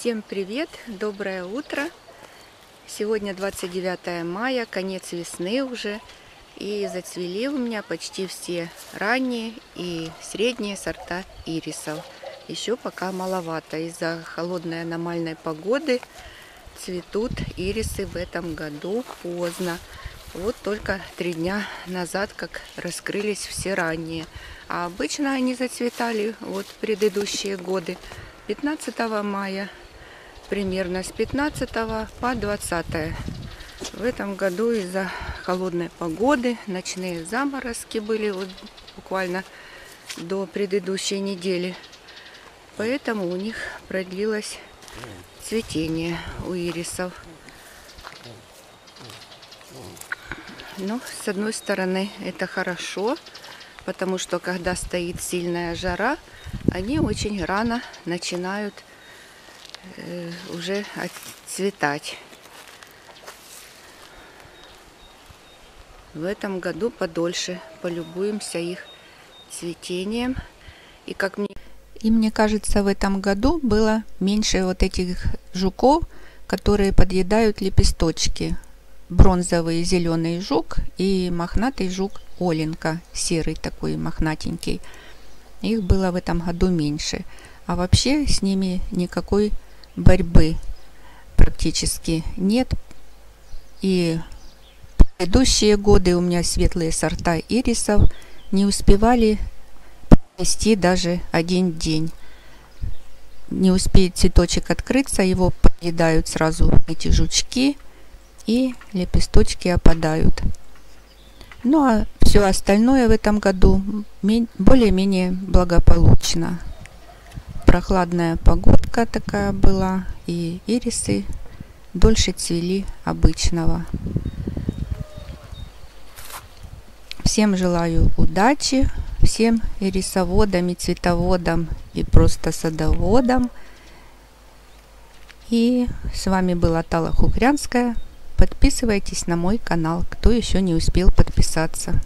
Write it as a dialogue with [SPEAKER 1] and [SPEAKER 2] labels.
[SPEAKER 1] Всем привет, доброе утро. Сегодня 29 мая, конец весны уже. И зацвели у меня почти все ранние и средние сорта ирисов. Еще пока маловато. Из-за холодной аномальной погоды цветут ирисы в этом году поздно. Вот только три дня назад, как раскрылись все ранние. А обычно они зацветали вот предыдущие годы 15 мая, примерно с 15 по 20. В этом году из-за холодной погоды ночные заморозки были вот буквально до предыдущей недели. Поэтому у них продлилось цветение у ирисов. Но ну, с одной стороны это хорошо, потому что когда стоит сильная жара, они очень рано начинают уже отцветать. В этом году подольше полюбуемся их цветением. И как мне... И мне кажется, в этом году было меньше вот этих жуков, которые подъедают лепесточки бронзовый зеленый жук и мохнатый жук Оленка, серый такой мохнатенький. Их было в этом году меньше. А вообще с ними никакой борьбы практически нет. И предыдущие годы у меня светлые сорта ирисов не успевали провести даже один день. Не успеет цветочек открыться, его поедают сразу эти жучки – и лепесточки опадают. Ну а все остальное в этом году более-менее благополучно. Прохладная погодка такая была, и ирисы дольше цвели обычного. Всем желаю удачи, всем и рисоводам, и цветоводам, и просто садоводам. И с вами была Тала Хукрянская. Подписывайтесь на мой канал, кто еще не успел подписаться.